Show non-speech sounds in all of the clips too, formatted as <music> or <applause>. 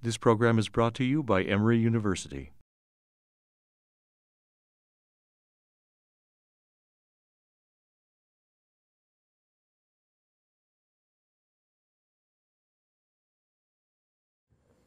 This program is brought to you by Emory University.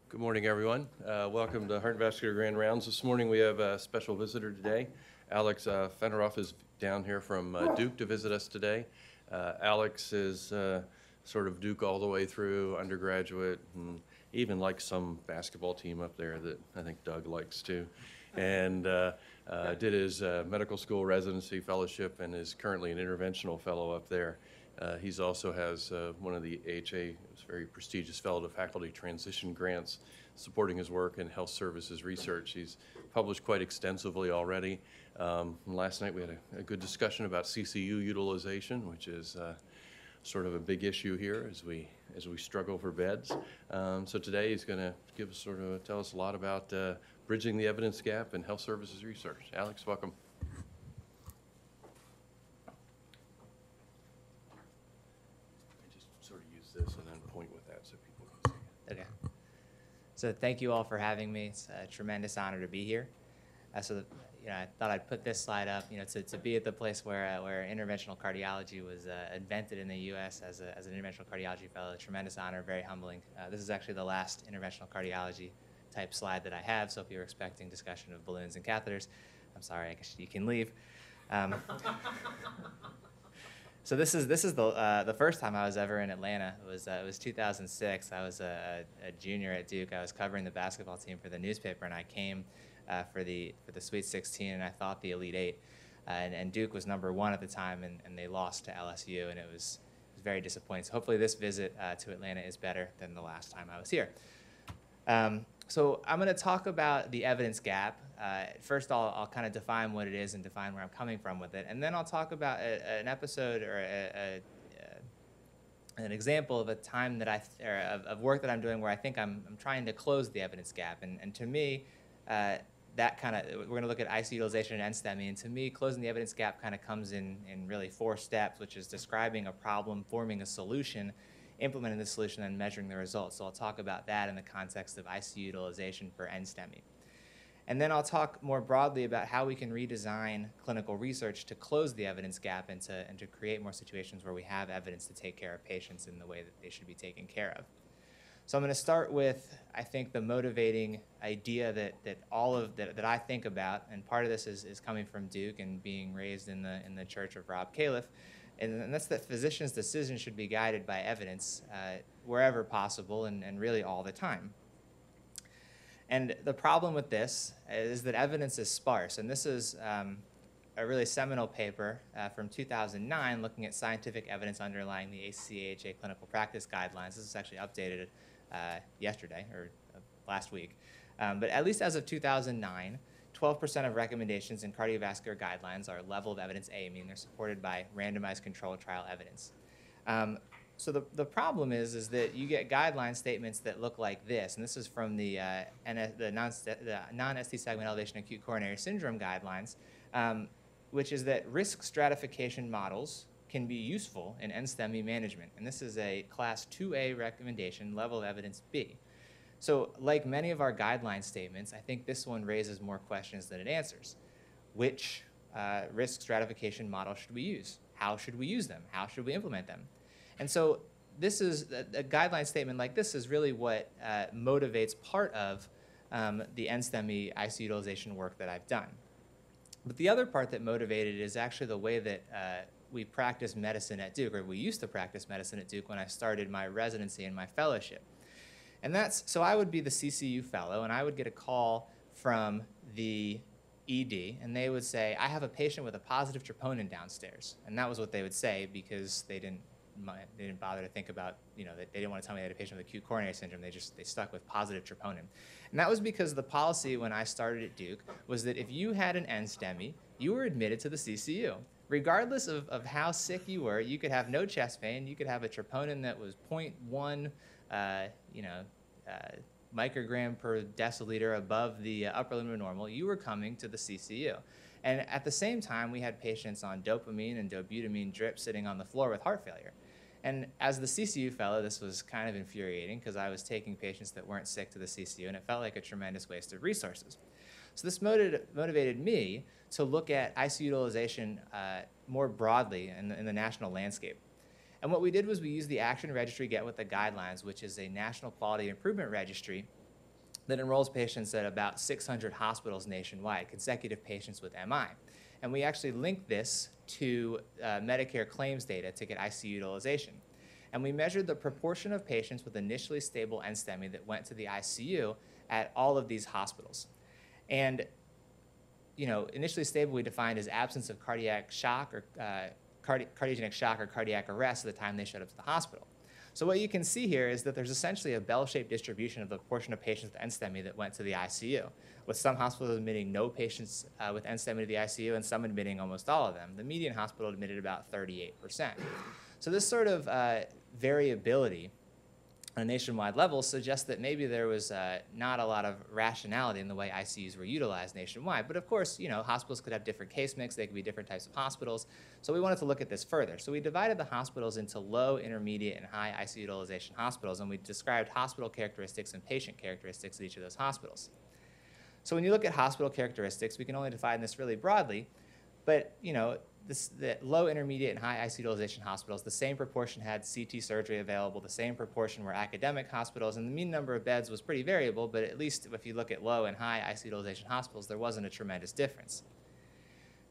Good morning, everyone. Uh, Welcome to Heart and Vascular Grand Rounds. This morning, we have a special visitor today. Alex uh, Fanaroff is down here from uh, Duke to visit us today. Uh, Alex is uh, sort of Duke all the way through, undergraduate, and even like some basketball team up there that I think Doug likes too. And uh, uh, did his uh, medical school residency fellowship and is currently an interventional fellow up there. Uh, He's also has uh, one of the AHA, very prestigious fellow to faculty transition grants supporting his work in health services research. He's published quite extensively already. Um, Last night, we had a- a good discussion about CCU utilization, which is uh, sort of a big issue here as we, as we struggle for beds. Um, So today, he's going to give us, sort of, tell us a lot about uh, bridging the evidence gap in health services research. Alex, welcome. I just sort of use this and then point with that so people can see it. Okay. So thank you all for having me. It's a tremendous honor to be here. Uh, so, you know, I thought I'd put this slide up, you know, to, to be at the place where, uh, where interventional cardiology was uh, invented in the U.S. as, a, as an interventional cardiology fellow. Tremendous honor, very humbling. Uh, this is actually the last interventional cardiology type slide that I have. So if you're expecting discussion of balloons and catheters, I'm sorry, I guess you can leave. Um, <laughs> So this is this is the uh, the first time I was ever in Atlanta. It was uh, it was 2006. I was a, a junior at Duke. I was covering the basketball team for the newspaper, and I came uh, for the for the Sweet 16, and I thought the Elite Eight. Uh, and, and Duke was number one at the time, and, and they lost to LSU, and it was, it was very disappointing. So hopefully this visit uh, to Atlanta is better than the last time I was here. Um, so I'm going to talk about the evidence gap. Uh, first, I'll, I'll kind of define what it is and define where I'm coming from with it, and then I'll talk about a, an episode or a, a, an example of a time that I or of, of work that I'm doing where I think I'm, I'm trying to close the evidence gap. And, and to me, uh, that kind of we're going to look at ICU utilization and NSTEMI. And to me, closing the evidence gap kind of comes in in really four steps, which is describing a problem, forming a solution, implementing the solution, and measuring the results. So I'll talk about that in the context of ICU utilization for NSTEMI. And then I'll talk more broadly about how we can redesign clinical research to close the evidence gap and to, and to create more situations where we have evidence to take care of patients in the way that they should be taken care of. So I'm going to start with, I think, the motivating idea that, that all of that, that I think about, and part of this is, is coming from Duke and being raised in the in the church of Rob Califf, and, and that's that physicians' decisions should be guided by evidence uh, wherever possible and, and really all the time. And the problem with this is that evidence is sparse. And this is um, a really seminal paper uh, from 2009 looking at scientific evidence underlying the ACC/AHA clinical practice guidelines. This is actually updated uh, yesterday or uh, last week. Um, but at least as of 2009, 12% of recommendations in cardiovascular guidelines are level of evidence A, meaning they're supported by randomized controlled trial evidence. Um, so the, the problem is is that you get guideline statements that look like this, and this is from the uh, the non the non-ST segment elevation acute coronary syndrome guidelines, um, which is that risk stratification models can be useful in NSTEMI management, and this is a class 2A recommendation, level of evidence B. So like many of our guideline statements, I think this one raises more questions than it answers. Which uh, risk stratification model should we use? How should we use them? How should we implement them? And so this is a, a guideline statement like this is really what uh, motivates part of um, the NSTEMI ICU utilization work that I've done. But the other part that motivated is actually the way that uh, we practice medicine at Duke, or we used to practice medicine at Duke when I started my residency and my fellowship. And that's so I would be the CCU fellow, and I would get a call from the ED, and they would say, I have a patient with a positive troponin downstairs. And that was what they would say because they didn't they didn't bother to think about, you know, they didn't want to tell me they had a patient with acute coronary syndrome. They just, they stuck with positive troponin. And that was because the policy when I started at Duke was that if you had an NSTEMI, you were admitted to the CCU. Regardless of, of how sick you were, you could have no chest pain, you could have a troponin that was 0.1, uh, you know, uh, microgram per deciliter above the upper limit of normal, you were coming to the CCU. And at the same time, we had patients on dopamine and dobutamine drip sitting on the floor with heart failure. And as the CCU fellow, this was kind of infuriating because I was taking patients that weren't sick to the CCU, and it felt like a tremendous waste of resources. So this motiv- motivated me to look at ICU utilization uh, more broadly in the, in the national landscape. And what we did was we used the Action Registry Get With the Guidelines, which is a national quality improvement registry that enrolls patients at about 600 hospitals nationwide, consecutive patients with MI. And we actually linked this to uh, Medicare claims data to get ICU utilization. And we measured the proportion of patients with initially stable NSTEMI that went to the ICU at all of these hospitals. And you know, initially stable we defined as absence of cardiac shock or uh, cardi- cardiogenic shock or cardiac arrest at the time they showed up to the hospital. So what you can see here is that there's essentially a bell-shaped distribution of the portion of patients with NSTEMI that went to the ICU, with some hospitals admitting no patients uh, with NSTEMI to the ICU and some admitting almost all of them. The median hospital admitted about 38%. So this sort of uh, variability on a nationwide level suggests that maybe there was uh, not a lot of rationality in the way ICUs were utilized nationwide. But of course, you know, hospitals could have different case mix. They could be different types of hospitals. So we wanted to look at this further. So we divided the hospitals into low, intermediate, and high ICU utilization hospitals, and we described hospital characteristics and patient characteristics of each of those hospitals. So when you look at hospital characteristics, we can only define this really broadly, but you know, this, the low, intermediate, and high ICU utilization hospitals, the same proportion had CT surgery available, the same proportion were academic hospitals, and the mean number of beds was pretty variable, but at least if you look at low and high ICU utilization hospitals, there wasn't a tremendous difference.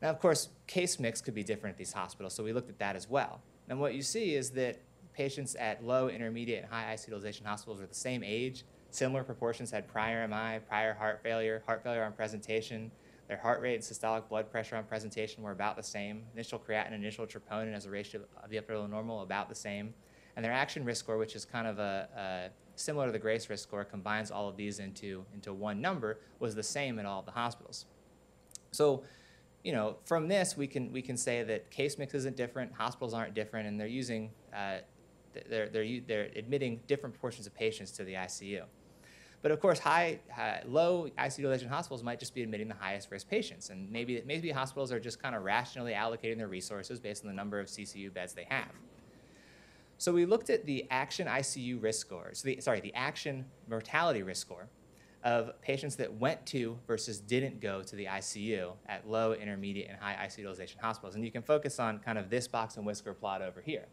Now, of course, case mix could be different at these hospitals, so we looked at that as well. And what you see is that patients at low, intermediate, and high ICU utilization hospitals were the same age. Similar proportions had prior MI, prior heart failure, heart failure on presentation, their heart rate and systolic blood pressure on presentation were about the same. Initial creatinine, initial troponin as a ratio of the upper to normal, about the same. And their action risk score, which is kind of a, a similar to the GRACE risk score, combines all of these into, into one number, was the same in all of the hospitals. So, you know, from this, we can, we can say that case mix isn't different, hospitals aren't different, and they're using, uh, they're, they're, they're admitting different proportions of patients to the ICU. But of course, high, high, low ICU utilization hospitals might just be admitting the highest risk patients, and maybe maybe hospitals are just kind of rationally allocating their resources based on the number of CCU beds they have. So we looked at the action ICU risk scores, the, sorry, the action mortality risk score of patients that went to versus didn't go to the ICU at low, intermediate, and high ICU utilization hospitals. And you can focus on kind of this box and whisker plot over here.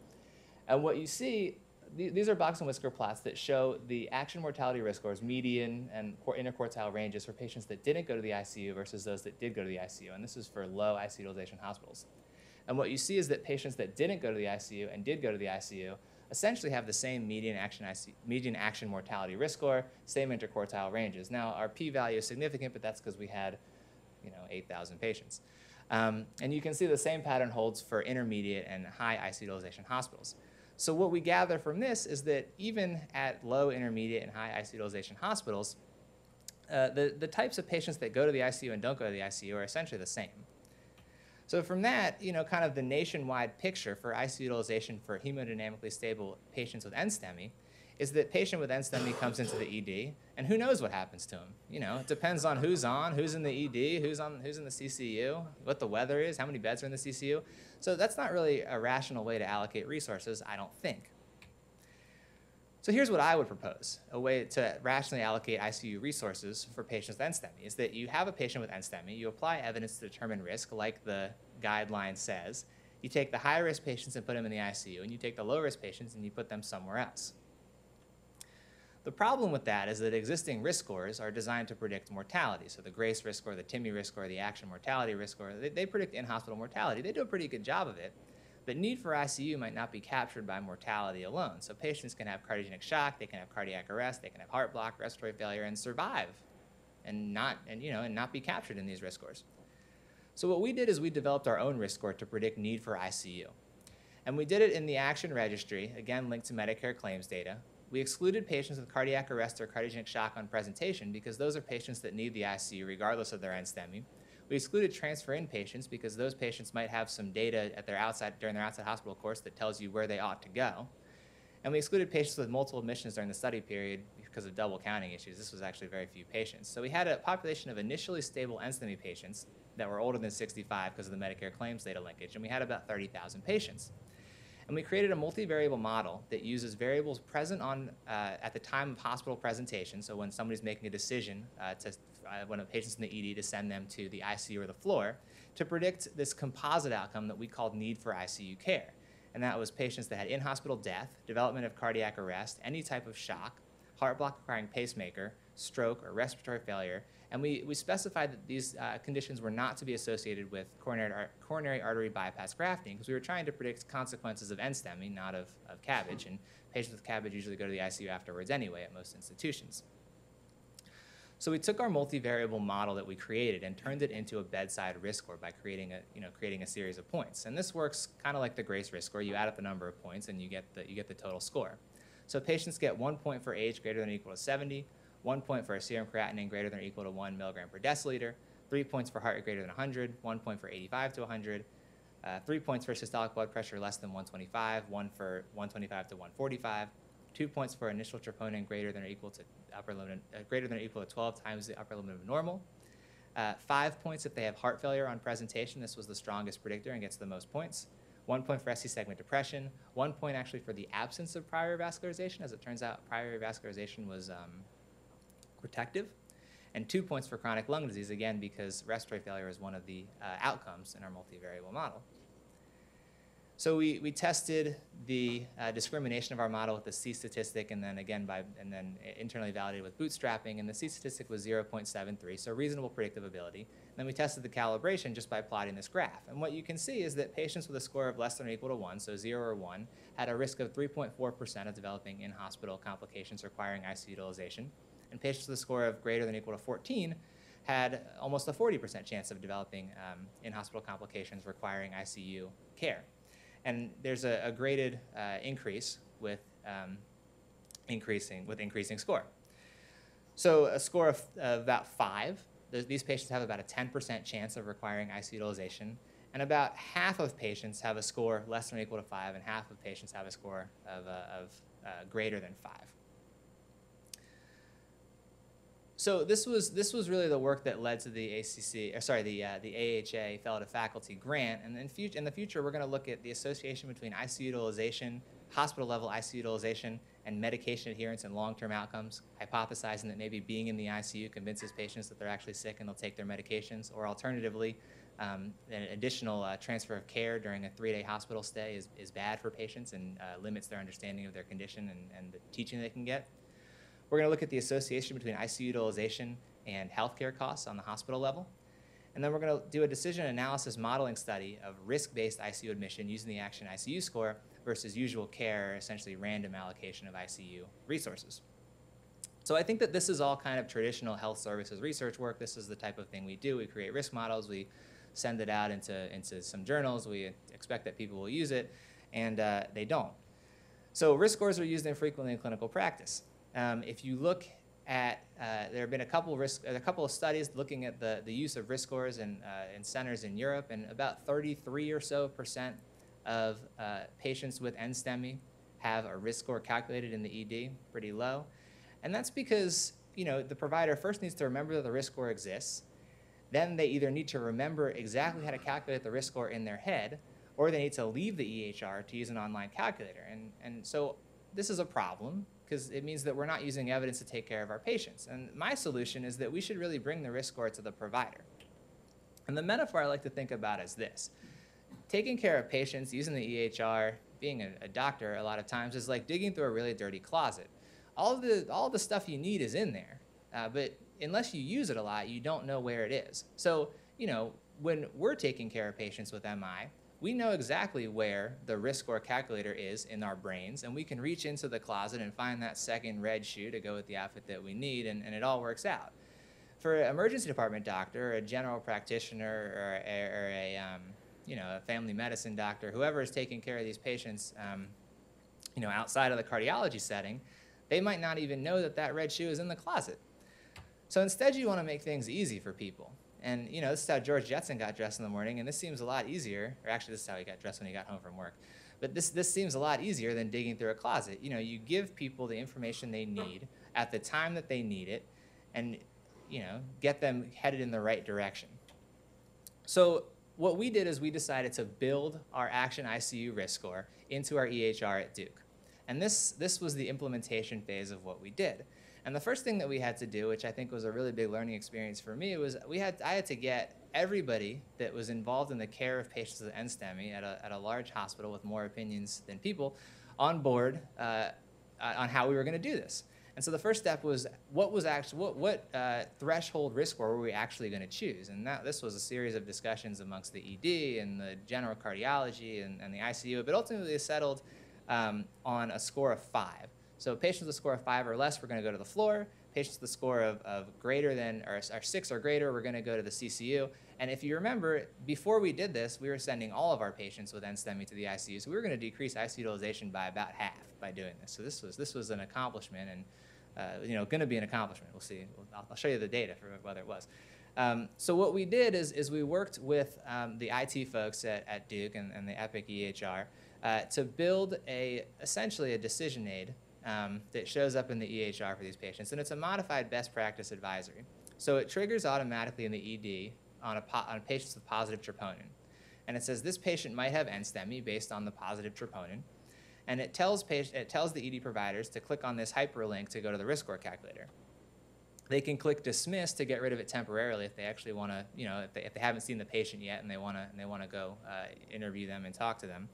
And what you see these are box and whisker plots that show the action mortality risk scores, median and interquartile ranges for patients that didn't go to the ICU versus those that did go to the ICU. And this is for low ICU utilization hospitals. And what you see is that patients that didn't go to the ICU and did go to the ICU essentially have the same median action, ICU, median action mortality risk score, same interquartile ranges. Now, our p-value is significant, but that's because we had, you know, 8,000 patients. Um, and you can see the same pattern holds for intermediate and high ICU utilization hospitals. So what we gather from this is that even at low, intermediate, and high ICU utilization hospitals, uh, the, the types of patients that go to the ICU and don't go to the ICU are essentially the same. So from that, you know, kind of the nationwide picture for ICU utilization for hemodynamically stable patients with NSTEMI is that patient with NSTEMI comes into the ED, and who knows what happens to him? You know, it depends on who's on, who's in the ED, who's on, who's in the CCU, what the weather is, how many beds are in the CCU. So that's not really a rational way to allocate resources, I don't think. So here's what I would propose, a way to rationally allocate ICU resources for patients with NSTEMI, is that you have a patient with NSTEMI, you apply evidence to determine risk, like the guideline says, you take the high-risk patients and put them in the ICU, and you take the low-risk patients and you put them somewhere else. The problem with that is that existing risk scores are designed to predict mortality. So the GRACE risk score, the TIMI risk score, the action mortality risk score, they, they predict in-hospital mortality. They do a pretty good job of it. But need for ICU might not be captured by mortality alone. So patients can have cardiogenic shock, they can have cardiac arrest, they can have heart block, respiratory failure, and survive, and not and you know and not be captured in these risk scores. So what we did is we developed our own risk score to predict need for ICU. And we did it in the Action Registry, again linked to Medicare claims data, we excluded patients with cardiac arrest or cardiogenic shock on presentation because those are patients that need the ICU regardless of their NSTEMI. We excluded transfer in patients because those patients might have some data at their outside, during their outside hospital course that tells you where they ought to go. And we excluded patients with multiple admissions during the study period because of double counting issues. This was actually very few patients. So we had a population of initially stable NSTEMI patients that were older than 65 because of the Medicare claims data linkage, and we had about 30,000 patients. And we created a multivariable model that uses variables present on, uh, at the time of hospital presentation, so when somebody's making a decision uh, to, uh, when a patient's in the ED to send them to the ICU or the floor, to predict this composite outcome that we called need for ICU care. And that was patients that had in-hospital death, development of cardiac arrest, any type of shock, heart block requiring pacemaker, stroke, or respiratory failure. And we, we specified that these uh, conditions were not to be associated with coronary, ar- coronary artery bypass grafting because we were trying to predict consequences of NSTEMI, not of, of CABG. And patients with CABG usually go to the ICU afterwards anyway at most institutions. So we took our multivariable model that we created and turned it into a bedside risk score by creating a, you know, creating a series of points. And this works kind of like the GRACE risk score. You add up the number of points and you get the, you get the total score. So patients get one point for age greater than or equal to 70, one point for a serum creatinine greater than or equal to one milligram per deciliter, three points for heart rate greater than 100, one point for 85 to 100, uh, three points for systolic blood pressure less than 125, one for 125 to 145, two points for initial troponin greater than or equal to upper limit, uh, greater than or equal to 12 times the upper limit of normal. Uh, five points if they have heart failure on presentation. This was the strongest predictor and gets the most points. One point for ST segment depression. One point actually for the absence of prior vascularization. As it turns out, prior vascularization was um, protective. And two points for chronic lung disease, again, because respiratory failure is one of the uh, outcomes in our multivariable model. So we, we tested the uh, discrimination of our model with the C statistic, and then again by and then internally validated with bootstrapping, and the C statistic was 0.73, so reasonable predictive ability. And then we tested the calibration just by plotting this graph. And what you can see is that patients with a score of less than or equal to one, so zero or one, had a risk of 3.4% of developing in-hospital complications requiring ICU utilization, and patients with a score of greater than or equal to 14 had almost a 40% chance of developing um, in-hospital complications requiring ICU care and there's a, a graded uh, increase with um, increasing with increasing score. So a score of uh, about five, these patients have about a 10% chance of requiring ICU utilization, and about half of patients have a score less than or equal to five, and half of patients have a score of, uh, of uh, greater than five. So this was this was really the work that led to the ACC, or sorry, the uh, the AHA Fellow to Faculty grant. And in, future, in the future, we're going to look at the association between ICU utilization, hospital level ICU utilization, and medication adherence and long-term outcomes, hypothesizing that maybe being in the ICU convinces patients that they're actually sick and they'll take their medications, or alternatively, um, an additional uh, transfer of care during a three-day hospital stay is, is bad for patients and uh, limits their understanding of their condition and, and the teaching they can get. We're going to look at the association between ICU utilization and healthcare costs on the hospital level. And then we're going to do a decision analysis modeling study of risk-based ICU admission using the Action ICU score versus usual care, essentially random allocation of ICU resources. So I think that this is all kind of traditional health services research work. This is the type of thing we do. We create risk models. We send it out into, into some journals. We expect that people will use it, and uh, they don't. So risk scores are used infrequently in clinical practice. Um, if you look at, uh, there have been a couple of risk, a couple of studies looking at the, the use of risk scores in, uh, in centers in Europe, and about 33 or so percent of uh, patients with NSTEMI have a risk score calculated in the ED, pretty low. And that's because, you know, the provider first needs to remember that the risk score exists. Then they either need to remember exactly how to calculate the risk score in their head, or they need to leave the EHR to use an online calculator. And, and so this is a problem because it means that we're not using evidence to take care of our patients. And my solution is that we should really bring the risk score to the provider. And the metaphor I like to think about is this taking care of patients using the EHR, being a, a doctor a lot of times, is like digging through a really dirty closet. All the, all the stuff you need is in there, uh, but unless you use it a lot, you don't know where it is. So, you know, when we're taking care of patients with MI, we know exactly where the risk score calculator is in our brains, and we can reach into the closet and find that second red shoe to go with the outfit that we need, and, and it all works out. For an emergency department doctor, a general practitioner, or, a, or a um, you know, a family medicine doctor, whoever is taking care of these patients, um, you know, outside of the cardiology setting, they might not even know that that red shoe is in the closet. So instead, you want to make things easy for people. And you know, this is how George Jetson got dressed in the morning, and this seems a lot easier. Or actually, this is how he got dressed when he got home from work. But this this seems a lot easier than digging through a closet. You know, you give people the information they need at the time that they need it, and you know, get them headed in the right direction. So what we did is we decided to build our Action ICU risk score into our EHR at Duke. And this, this was the implementation phase of what we did. And the first thing that we had to do, which I think was a really big learning experience for me, was we had I had to get everybody that was involved in the care of patients with NSTEMI at a, at a large hospital with more opinions than people on board uh, on how we were going to do this. And so the first step was what was actually what, what uh, threshold risk score were we actually going to choose? And that, this was a series of discussions amongst the ED and the general cardiology and, and the ICU, but ultimately settled um, on a score of five. So patients with a score of five or less, we're going to go to the floor. Patients with a score of, of greater than or, or six or greater, we're going to go to the CCU. And if you remember, before we did this, we were sending all of our patients with NSTEMI to the ICU. So we were going to decrease ICU utilization by about half by doing this. So this was this was an accomplishment, and uh, you know, going to be an accomplishment. We'll see. I'll, I'll, show you the data for whether it was. Um, so what we did is, is we worked with um, the IT folks at, at Duke and, and the Epic EHR uh, to build a essentially a decision aid um, that shows up in the EHR for these patients, and it's a modified best practice advisory. So it triggers automatically in the ED on, a on patients with positive troponin. And it says this patient might have NSTEMI based on the positive troponin. And it tells, patient, it tells the ED providers to click on this hyperlink to go to the risk score calculator. They can click dismiss to get rid of it temporarily if they actually want to, you know, if they, if they haven't seen the patient yet and they want to and they want to go uh, interview them and talk to them.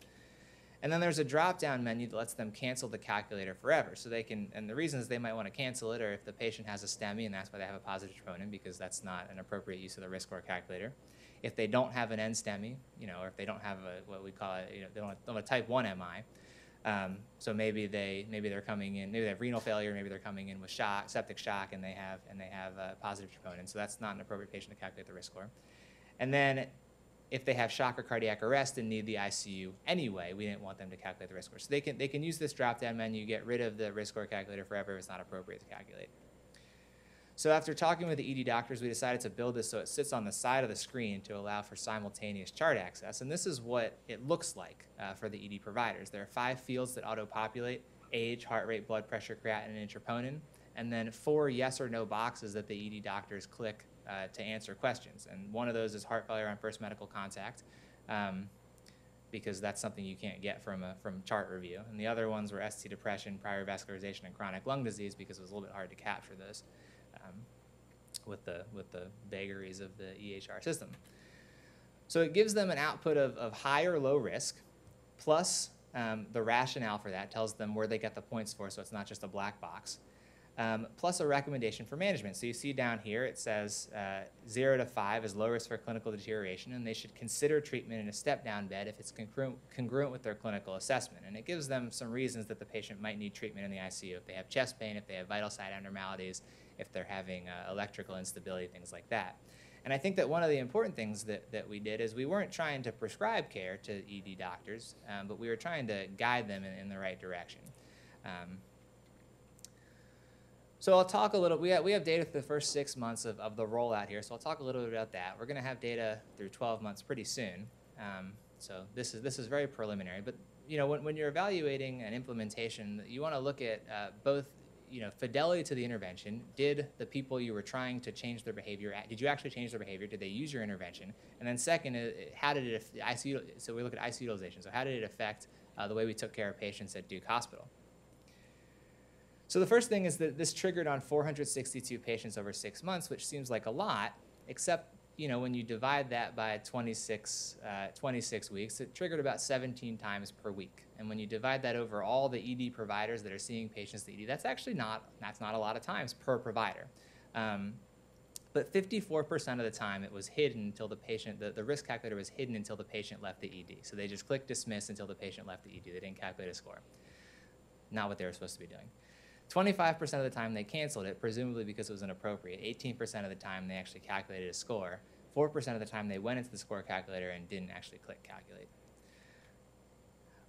And then there's a drop-down menu that lets them cancel the calculator forever. So they can, and the reason is they might want to cancel it or if the patient has a STEMI and that's why they have a positive troponin because that's not an appropriate use of the risk score calculator. If they don't have an NSTEMI, you know, or if they don't have a, what we call it, you know, they don't have a type 1 MI, um, so maybe they maybe they're coming in, maybe they have renal failure, maybe they're coming in with shock, septic shock, and they have and they have a positive troponin. So that's not an appropriate patient to calculate the risk score. And then if they have shock or cardiac arrest and need the ICU anyway, we didn't want them to calculate the risk score. So they can, they can use this drop-down menu, get rid of the risk score calculator forever if it's not appropriate to calculate. So after talking with the ED doctors, we decided to build this so it sits on the side of the screen to allow for simultaneous chart access. And this is what it looks like uh, for the ED providers. There are five fields that auto-populate, age, heart rate, blood pressure, creatinine, and troponin, and then four yes or no boxes that the ED doctors click uh, to answer questions. And one of those is heart failure on first medical contact, um, because that's something you can't get from a from chart review. And the other ones were ST depression, prior vascularization, and chronic lung disease, because it was a little bit hard to capture those um, with the with the vagaries of the EHR system. So it gives them an output of, of high or low risk, plus um, the rationale for that tells them where they get the points for, so it's not just a black box um, plus a recommendation for management. So you see down here it says uh, 0 to 5 is low risk for clinical deterioration, and they should consider treatment in a step down bed if it's congruent, congruent with their clinical assessment. And it gives them some reasons that the patient might need treatment in the ICU if they have chest pain, if they have vital sign abnormalities, if they're having uh, electrical instability, things like that. And I think that one of the important things that, that we did is we weren't trying to prescribe care to ED doctors, um, but we were trying to guide them in, in the right direction. Um, so I'll talk a little, we have, we have data for the first six months of, of the rollout here, so I'll talk a little bit about that. We're gonna have data through 12 months pretty soon. Um, so this is, this is very preliminary, but you know, when, when you're evaluating an implementation, you wanna look at uh, both you know, fidelity to the intervention. Did the people you were trying to change their behavior, did you actually change their behavior? Did they use your intervention? And then second, how did it, so we look at ICU utilization. So how did it affect uh, the way we took care of patients at Duke Hospital? So the first thing is that this triggered on 462 patients over six months, which seems like a lot, except you know when you divide that by 26, uh, 26 weeks, it triggered about 17 times per week. And when you divide that over all the ED providers that are seeing patients with ED, that's actually not that's not a lot of times per provider. Um, but 54% of the time it was hidden until the patient, the, the risk calculator was hidden until the patient left the ED. So they just clicked dismiss until the patient left the ED. They didn't calculate a score. Not what they were supposed to be doing. 25% of the time they canceled it, presumably because it was inappropriate. 18% of the time they actually calculated a score. 4% of the time they went into the score calculator and didn't actually click calculate.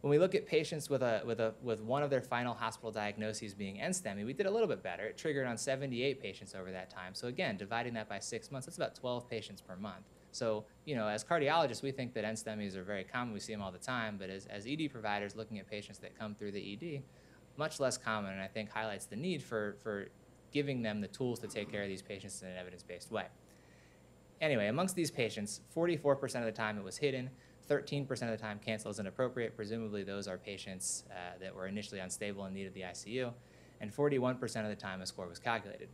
When we look at patients with, a, with, a, with one of their final hospital diagnoses being NSTEMI, we did a little bit better. It triggered on 78 patients over that time. So again, dividing that by six months, that's about 12 patients per month. So, you know, as cardiologists, we think that NSTEMIs are very common. We see them all the time. But as, as ED providers looking at patients that come through the ED, much less common, and I think highlights the need for, for giving them the tools to take care of these patients in an evidence-based way. Anyway, amongst these patients, 44% of the time it was hidden, 13% of the time, cancel is inappropriate. Presumably, those are patients uh, that were initially unstable and needed the ICU. And 41% of the time, a score was calculated.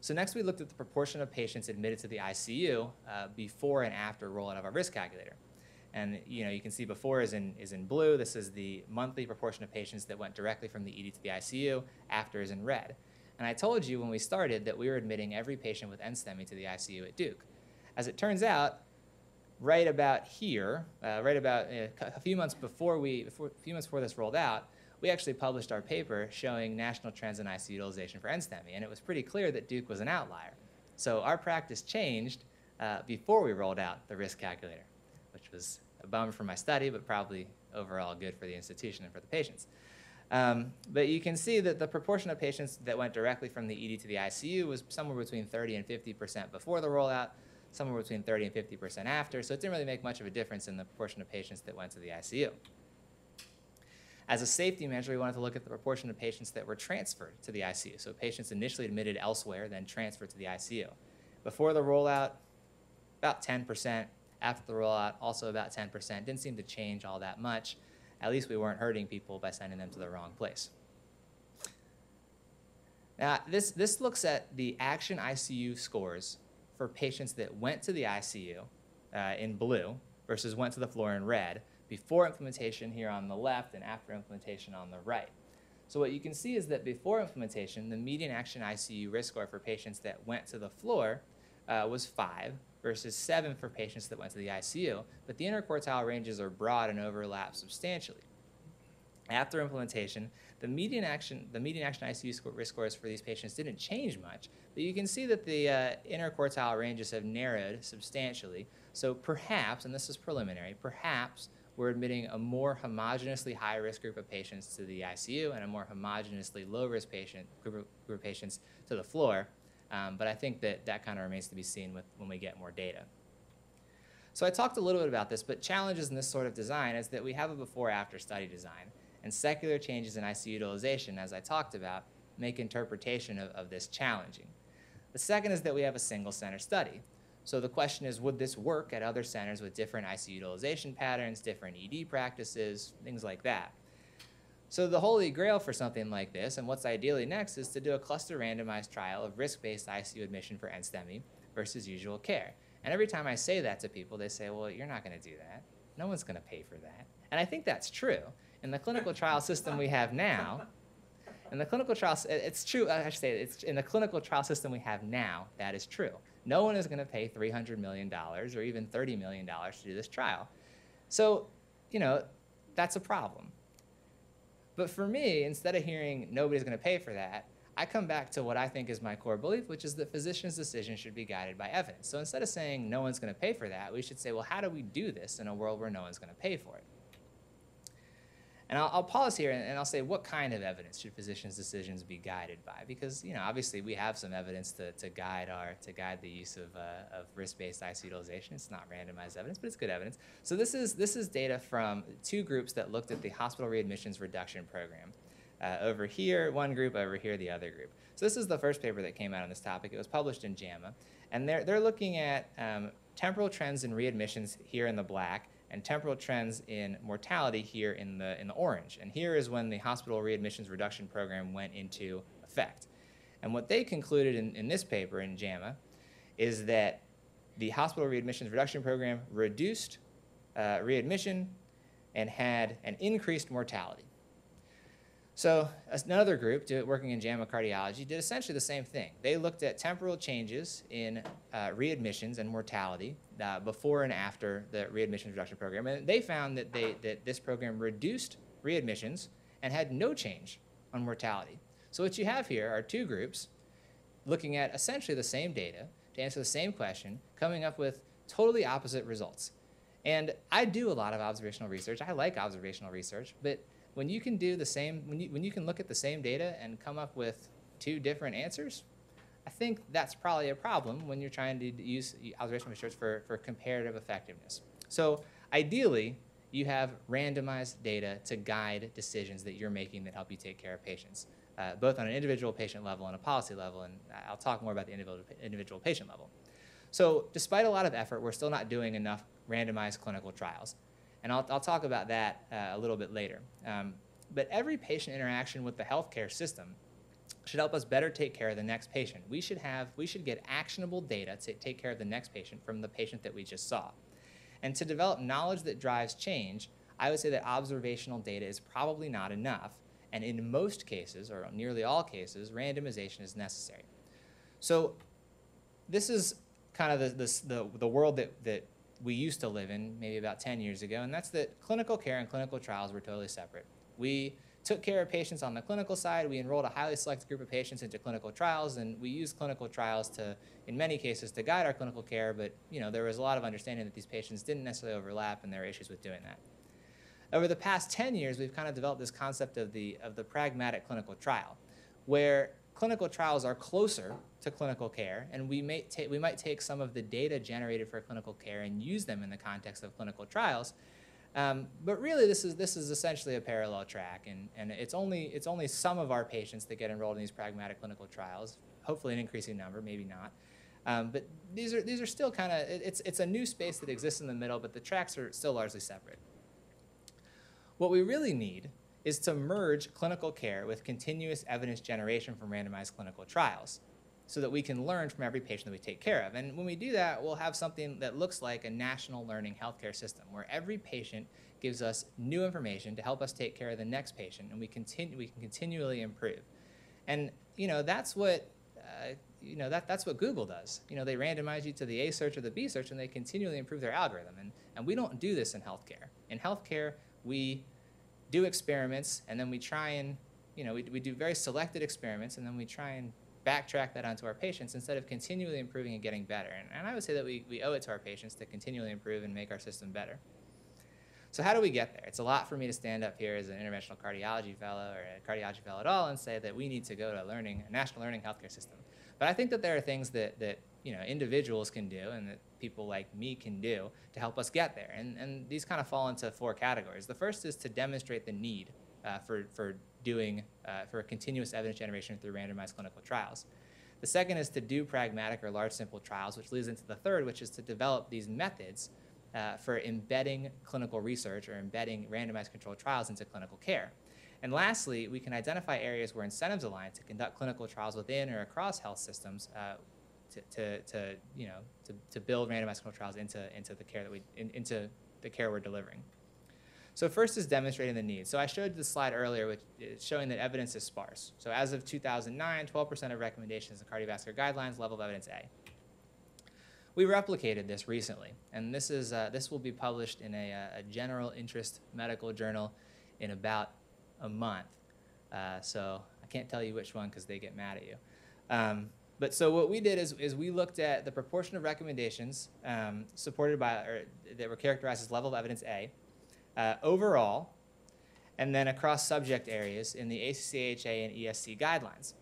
So next, we looked at the proportion of patients admitted to the ICU uh, before and after rollout of our risk calculator. And you know, you can see before is in, is in blue. This is the monthly proportion of patients that went directly from the ED to the ICU. After is in red. And I told you when we started that we were admitting every patient with NSTEMI to the ICU at Duke. As it turns out, right about here, uh, right about uh, a few months before we, before, a few months before this rolled out, we actually published our paper showing national trends in ICU utilization for NSTEMI, and it was pretty clear that Duke was an outlier. So our practice changed uh, before we rolled out the risk calculator, was a bummer for my study, but probably overall good for the institution and for the patients. Um, but you can see that the proportion of patients that went directly from the ED to the ICU was somewhere between 30 and 50% before the rollout, somewhere between 30 and 50% after, so it didn't really make much of a difference in the proportion of patients that went to the ICU. As a safety measure, we wanted to look at the proportion of patients that were transferred to the ICU. So patients initially admitted elsewhere, then transferred to the ICU. Before the rollout, about 10%. After the rollout, also about 10%. Didn't seem to change all that much. At least we weren't hurting people by sending them to the wrong place. Now, this, this looks at the action ICU scores for patients that went to the ICU uh, in blue versus went to the floor in red before implementation here on the left and after implementation on the right. So what you can see is that before implementation, the median action ICU risk score for patients that went to the floor uh, was 5 versus 7 for patients that went to the ICU, but the interquartile ranges are broad and overlap substantially. After implementation, the median action, the median action ICU score, risk scores for these patients didn't change much, but you can see that the uh, interquartile ranges have narrowed substantially. So perhaps, and this is preliminary, perhaps we're admitting a more homogeneously high risk group of patients to the ICU and a more homogeneously low risk patient group of, group of patients to the floor. Um, but I think that that kind of remains to be seen with when we get more data. So I talked a little bit about this, but challenges in this sort of design is that we have a before-after study design, and secular changes in ICU utilization, as I talked about, make interpretation of, of this challenging. The second is that we have a single center study. So the question is, would this work at other centers with different ICU utilization patterns, different ED practices, things like that? So the holy grail for something like this, and what's ideally next, is to do a cluster randomized trial of risk-based ICU admission for NSTEMI versus usual care. And every time I say that to people, they say, well, you're not going to do that. No one's going to pay for that. And I think that's true. In the clinical trial system we have now, in the clinical trial, it's true, I should say, it's in the clinical trial system we have now, that is true. No one is going to pay $300 million or even $30 million to do this trial. So, you know, that's a problem. But for me, instead of hearing nobody's going to pay for that, I come back to what I think is my core belief, which is that physicians' decisions should be guided by evidence. So instead of saying no one's going to pay for that, we should say, well, how do we do this in a world where no one's going to pay for it? And I'll, I'll pause here and, and, I'll say, what kind of evidence should physicians' decisions be guided by? Because you know, obviously, we have some evidence to, to guide our to guide the use of, uh, of risk-based ICU utilization. It's not randomized evidence, but it's good evidence. So this is this is data from two groups that looked at the hospital readmissions reduction program. Uh, over here, one group, over here, the other group. So this is the first paper that came out on this topic. It was published in JAMA, and they're they're looking at um, temporal trends in readmissions here in the black and temporal trends in mortality here in the, in the orange. And here is when the hospital readmissions reduction program went into effect. And what they concluded in, in this paper in JAMA is that the hospital readmissions reduction program reduced uh, readmission and had an increased mortality. So another group working in JAMA cardiology did essentially the same thing. They looked at temporal changes in uh, readmissions and mortality uh, before and after the readmissions reduction program, and they found that, they, that this program reduced readmissions and had no change on mortality. So what you have here are two groups looking at essentially the same data to answer the same question, coming up with totally opposite results. And I do a lot of observational research. I like observational research, but when you can do the same, when you, when you can look at the same data and come up with two different answers, I think that's probably a problem when you're trying to use observational research for, for comparative effectiveness. So ideally, you have randomized data to guide decisions that you're making that help you take care of patients, uh, both on an individual patient level and a policy level, and I'll talk more about the individual, individual patient level. So despite a lot of effort, we're still not doing enough randomized clinical trials. And I'll, I'll talk about that uh, a little bit later. Um, but every patient interaction with the healthcare system should help us better take care of the next patient. We should have, we should get actionable data to take care of the next patient from the patient that we just saw. And to develop knowledge that drives change, I would say that observational data is probably not enough. And in most cases, or nearly all cases, randomization is necessary. So this is kind of the, the, the world that, that we used to live in maybe about 10 years ago, and that's that clinical care and clinical trials were totally separate. We took care of patients on the clinical side. We enrolled a highly selected group of patients into clinical trials, and we used clinical trials to, in many cases, to guide our clinical care. But you know, there was a lot of understanding that these patients didn't necessarily overlap, and there were issues with doing that. Over the past 10 years, we've kind of developed this concept of the of the pragmatic clinical trial, where clinical trials are closer to clinical care, and we, may ta- we might take some of the data generated for clinical care and use them in the context of clinical trials um, but really, this is, this is essentially a parallel track, and, and it's, only, it's only some of our patients that get enrolled in these pragmatic clinical trials, hopefully an increasing number, maybe not. Um, but these are, these are still kind of, it's, it's a new space that exists in the middle, but the tracks are still largely separate. What we really need is to merge clinical care with continuous evidence generation from randomized clinical trials so that we can learn from every patient that we take care of. And when we do that, we'll have something that looks like a national learning healthcare system where every patient gives us new information to help us take care of the next patient and we continue we can continually improve. And you know, that's what uh, you know, that, that's what Google does. You know, they randomize you to the A search or the B search and they continually improve their algorithm. And, and we don't do this in healthcare. In healthcare, we do experiments and then we try and, you know, we, we do very selected experiments and then we try and backtrack that onto our patients instead of continually improving and getting better. And, and I would say that we, we owe it to our patients to continually improve and make our system better. So how do we get there? It's a lot for me to stand up here as an interventional cardiology fellow or a cardiology fellow at all and say that we need to go to a learning, a national learning healthcare system. But I think that there are things that, that you know, individuals can do and that people like me can do to help us get there. And, and these kind of fall into four categories. The first is to demonstrate the need uh, for, for doing, uh, for continuous evidence generation through randomized clinical trials. The second is to do pragmatic or large sample trials, which leads into the third, which is to develop these methods uh, for embedding clinical research or embedding randomized controlled trials into clinical care. And lastly, we can identify areas where incentives align to conduct clinical trials within or across health systems uh, to, to, to, you know, to, to build randomized clinical trials into, into the care that we, in, into the care we're delivering. So first is demonstrating the need. So I showed the slide earlier, which is showing that evidence is sparse. So as of 2009, 12% of recommendations in cardiovascular guidelines, level of evidence A. We replicated this recently, and this, is, uh, this will be published in a, uh, a, general interest medical journal in about a month. Uh, so I can't tell you which one because they get mad at you. Um, but so what we did is, is we looked at the proportion of recommendations um, supported by, or that were characterized as level of evidence A, uh, overall, and then across subject areas in the ACC/AHA and ESC guidelines.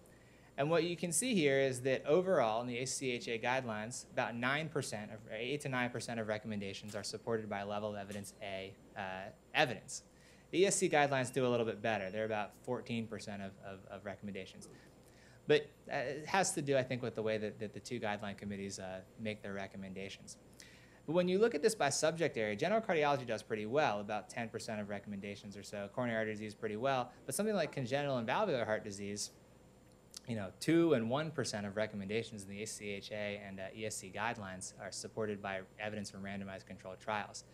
And what you can see here is that overall in the ACC/AHA guidelines, about 9%, of, 8 to 9% of recommendations are supported by level of evidence A uh, evidence. The ESC guidelines do a little bit better. They're about 14% of, of, of recommendations. But uh, it has to do, I think, with the way that, that the two guideline committees uh, make their recommendations. But when you look at this by subject area, general cardiology does pretty well, about 10% of recommendations or so. Coronary artery disease pretty well. But something like congenital and valvular heart disease, you know, 2 and 1% of recommendations in the ACC/AHA and uh, ESC guidelines are supported by evidence from randomized controlled trials.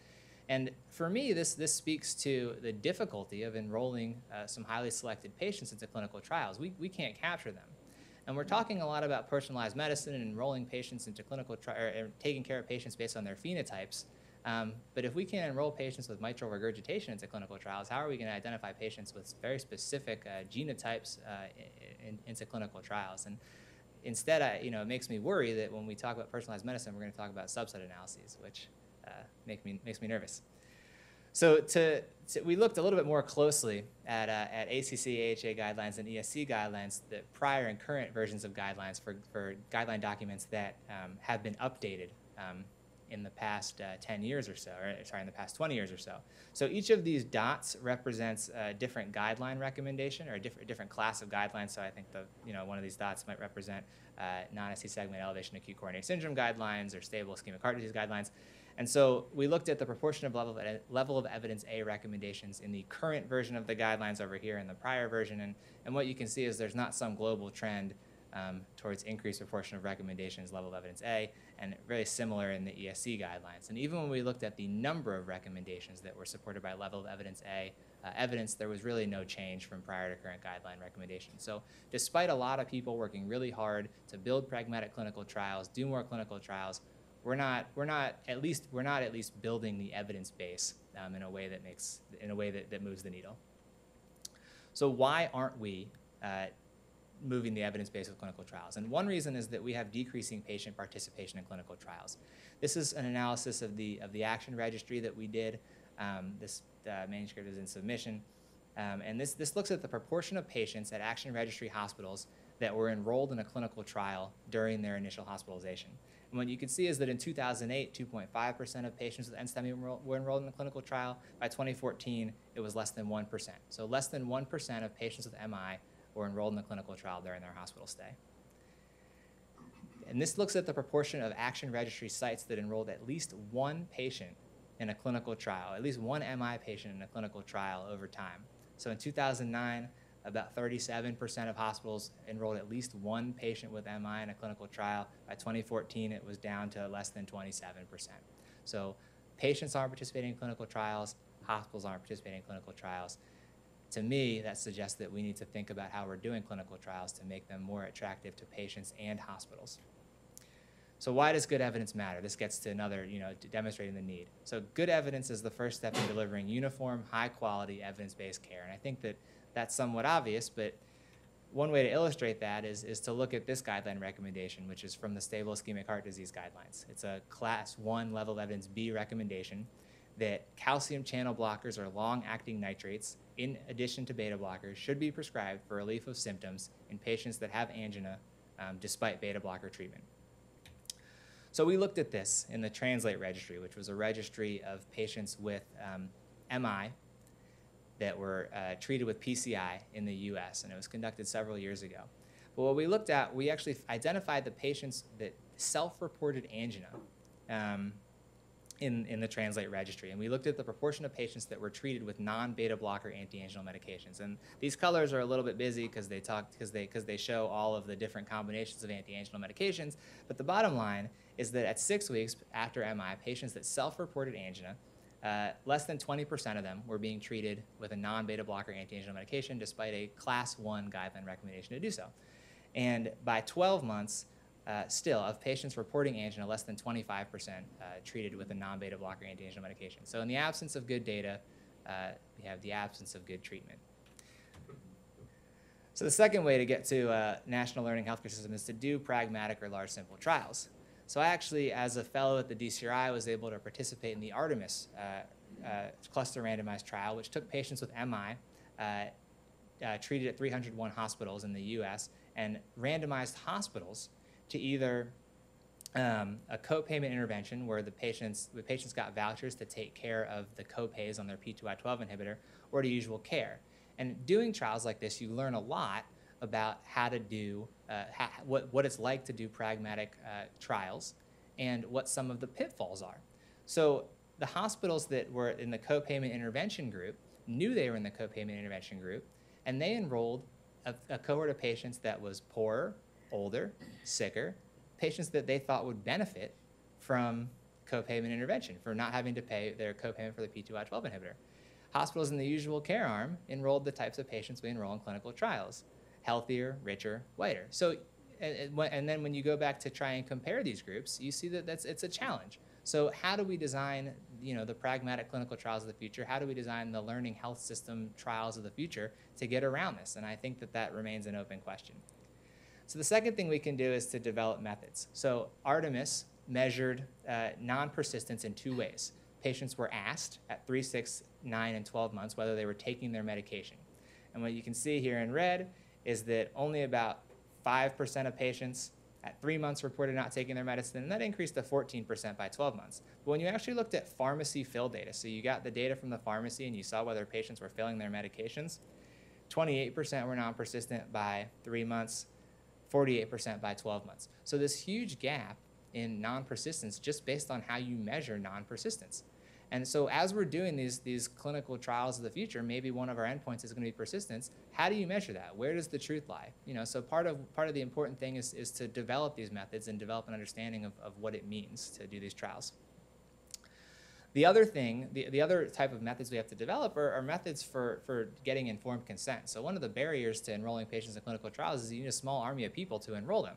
And for me, this, this speaks to the difficulty of enrolling uh, some highly selected patients into clinical trials. We, we can't capture them. And we're talking a lot about personalized medicine and enrolling patients into clinical trials, and taking care of patients based on their phenotypes. Um, but if we can't enroll patients with mitral regurgitation into clinical trials, how are we going to identify patients with very specific uh, genotypes uh, in, into clinical trials? And instead, I, you know, it makes me worry that when we talk about personalized medicine, we're going to talk about subset analyses, which uh, make me, makes me nervous. So to, to, we looked a little bit more closely at, uh, at ACC, AHA guidelines and ESC guidelines, the prior and current versions of guidelines for, for guideline documents that um, have been updated um, in the past uh, 10 years or so, or sorry, in the past 20 years or so. So each of these dots represents a different guideline recommendation or a different, different class of guidelines. So I think the, you know, one of these dots might represent uh, non-ST segment elevation acute coronary syndrome guidelines or stable ischemic heart disease guidelines. And so we looked at the proportion of level of, level of evidence A recommendations in the current version of the guidelines over here and the prior version. And, and what you can see is there's not some global trend um, towards increased proportion of recommendations level of evidence A, and very similar in the ESC guidelines. And even when we looked at the number of recommendations that were supported by level of evidence A uh, evidence, there was really no change from prior to current guideline recommendations. So despite a lot of people working really hard to build pragmatic clinical trials, do more clinical trials, we're not we're not at least we're not at least building the evidence base um, in a way that makes in a way that, that moves the needle. So why aren't we uh, moving the evidence base with clinical trials? And one reason is that we have decreasing patient participation in clinical trials. This is an analysis of the of the action registry that we did. Um, this uh, manuscript is in submission. Um, and this, this looks at the proportion of patients at action registry hospitals that were enrolled in a clinical trial during their initial hospitalization. And what you can see is that in 2008, 2.5% of patients with NSTEMI were enrolled in a clinical trial. By 2014, it was less than 1%. So less than 1% of patients with MI were enrolled in a clinical trial during their hospital stay. And this looks at the proportion of action registry sites that enrolled at least one patient in a clinical trial, at least one MI patient in a clinical trial over time. So in 2009, about 37% of hospitals enrolled at least one patient with MI in a clinical trial. By 2014, it was down to less than 27%. So patients aren't participating in clinical trials, hospitals aren't participating in clinical trials. To me, that suggests that we need to think about how we're doing clinical trials to make them more attractive to patients and hospitals. So why does good evidence matter? This gets to another, you know, demonstrating the need. So good evidence is the first step in delivering uniform, high-quality, evidence-based care. And I think that that's somewhat obvious, but one way to illustrate that is, is to look at this guideline recommendation, which is from the Stable Ischemic Heart Disease Guidelines. It's a class one level of evidence B recommendation that calcium channel blockers or long-acting nitrates, in addition to beta blockers, should be prescribed for relief of symptoms in patients that have angina um, despite beta blocker treatment. So we looked at this in the Translate Registry, which was a registry of patients with um, MI that were uh, treated with PCI in the US, and it was conducted several years ago. But what we looked at, we actually identified the patients that self-reported angina um, in, in the Translate registry. And we looked at the proportion of patients that were treated with non-beta blocker anti-anginal medications. And these colors are a little bit busy because they talk because they because they show all of the different combinations of anti-anginal medications. But the bottom line is that at six weeks after MI, patients that self-reported angina uh, less than 20% of them were being treated with a non-beta blocker anti-anginal medication despite a class 1 guideline recommendation to do so. And by 12 months, uh, still, of patients reporting angina, less than 25% uh, treated with a non-beta blocker anti-anginal medication. So in the absence of good data, uh, we have the absence of good treatment. So the second way to get to uh, national learning healthcare system is to do pragmatic or large simple trials. So I actually, as a fellow at the DCRI, was able to participate in the Artemis uh, uh, cluster randomized trial, which took patients with MI uh, uh, treated at 301 hospitals in the U.S. and randomized hospitals to either um, a co-payment intervention where the patients the patients got vouchers to take care of the co-pays on their P2Y12 inhibitor, or to usual care. And doing trials like this, you learn a lot about how to do, uh, how, what, what it's like to do pragmatic uh, trials and what some of the pitfalls are. So the hospitals that were in the co-payment intervention group knew they were in the co-payment intervention group, and they enrolled a, a cohort of patients that was poorer, older, sicker, patients that they thought would benefit from co-payment intervention, for not having to pay their co-payment for the P2Y12 inhibitor. Hospitals in the usual care arm enrolled the types of patients we enroll in clinical trials healthier, richer, whiter. So, and, and, then when you go back to try and compare these groups, you see that that's, it's a challenge. So how do we design, you know, the pragmatic clinical trials of the future? How do we design the learning health system trials of the future to get around this? And I think that that remains an open question. So the second thing we can do is to develop methods. So Artemis measured uh, non-persistence in two ways. Patients were asked at 3, 6, 9, and 12 months whether they were taking their medication. And what you can see here in red is that only about 5% of patients at three months reported not taking their medicine, and that increased to 14% by 12 months. But when you actually looked at pharmacy fill data, so you got the data from the pharmacy and you saw whether patients were filling their medications, 28% were non persistent by three months, 48% by 12 months. So this huge gap in non persistence just based on how you measure non persistence. And so as we're doing these, these clinical trials of the future, maybe one of our endpoints is going to be persistence. How do you measure that? Where does the truth lie? You know, so part of, part of the important thing is, is to develop these methods and develop an understanding of, of what it means to do these trials. The other thing, the, the other type of methods we have to develop are, are methods for, for getting informed consent. So one of the barriers to enrolling patients in clinical trials is you need a small army of people to enroll them.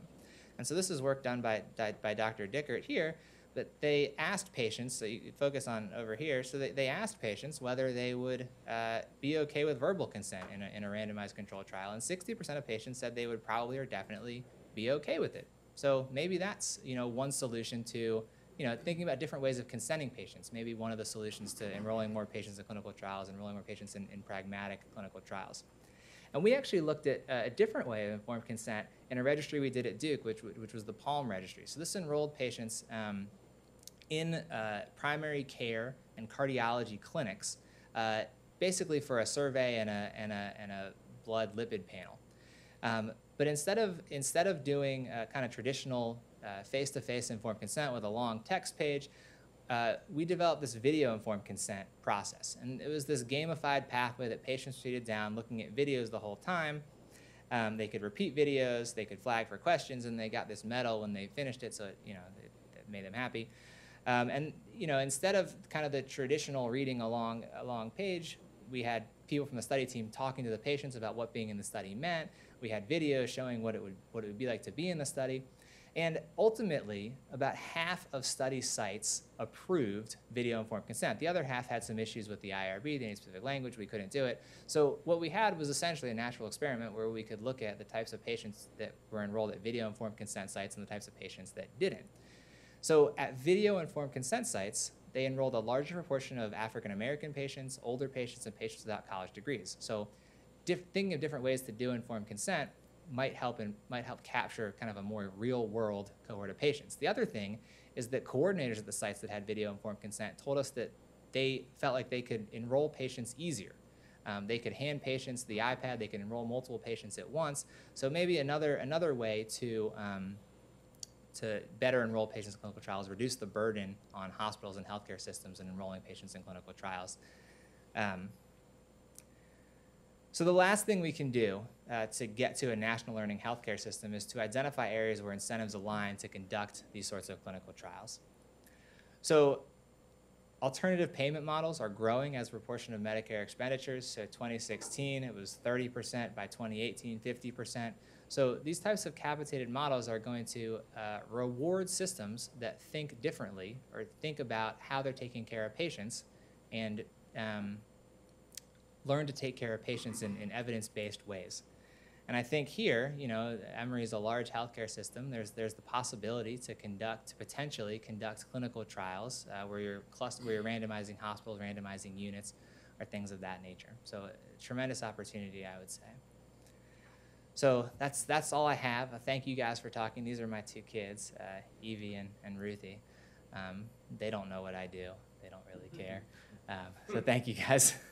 And so this is work done by, by, by Dr. Dickert here, that they asked patients, so you focus on over here, so they, they asked patients whether they would uh, be okay with verbal consent in a, in a randomized controlled trial. And 60% of patients said they would probably or definitely be okay with it. So maybe that's, you know, one solution to you know, thinking about different ways of consenting patients, maybe one of the solutions to enrolling more patients in clinical trials, enrolling more patients in, in pragmatic clinical trials. And we actually looked at uh, a different way of informed consent in a registry we did at Duke, which, which was the PALM registry. So this enrolled patients um, in uh, primary care and cardiology clinics, uh, basically for a survey and a, and a, and a blood lipid panel. Um, but instead of, instead of doing kind of traditional uh, face-to-face informed consent with a long text page, uh, we developed this video informed consent process. And it was this gamified pathway that patients treated down looking at videos the whole time. Um, they could repeat videos, they could flag for questions, and they got this medal when they finished it, so it, you know, it, it made them happy. Um, and you know, instead of kind of the traditional reading along a long page, we had people from the study team talking to the patients about what being in the study meant. We had videos showing what it would what it would be like to be in the study. And ultimately, about half of study sites approved video informed consent. The other half had some issues with the IRB, the specific language, we couldn't do it. So, what we had was essentially a natural experiment where we could look at the types of patients that were enrolled at video informed consent sites and the types of patients that didn't. So, at video informed consent sites, they enrolled a larger proportion of African American patients, older patients, and patients without college degrees. So, thinking of different ways to do informed consent might help and might help capture kind of a more real world cohort of patients. The other thing is that coordinators at the sites that had video informed consent told us that they felt like they could enroll patients easier. Um, they could hand patients the iPad. They could enroll multiple patients at once. So maybe another another way to um, to better enroll patients in clinical trials, reduce the burden on hospitals and healthcare systems in enrolling patients in clinical trials. Um, so the last thing we can do uh, to get to a national learning healthcare system is to identify areas where incentives align to conduct these sorts of clinical trials. So alternative payment models are growing as a proportion of Medicare expenditures. So 2016, it was 30%. By 2018, 50%. So these types of capitated models are going to uh, reward systems that think differently or think about how they're taking care of patients and um, learn to take care of patients in, in evidence-based ways. And I think here, you know, Emory is a large healthcare system. There's, there's the possibility to conduct, to potentially conduct clinical trials uh, where, you're cluster, where you're randomizing hospitals, randomizing units, or things of that nature. So tremendous opportunity, I would say. So that's, that's all I have. I thank you guys for talking. These are my two kids, uh, Evie and, and Ruthie. Um, they don't know what I do. They don't really care. Um, so thank you guys. <laughs>